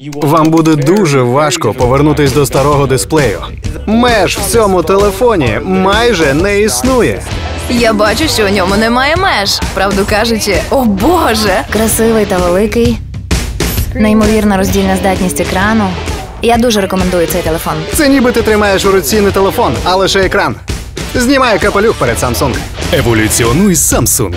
Вам буде дуже важко повернутись до старого дисплею. Меж в цьому телефоні майже не існує. Я бачу, що у ньому немає меж. Правду кажучи, о боже! Красивий та великий. Неймовірна роздільна здатність екрану. Я дуже рекомендую цей телефон. Це ніби ти тримаєш у руці не телефон, а лише екран. Знімає капелюх перед Samsung. Еволюціонуй Samsung.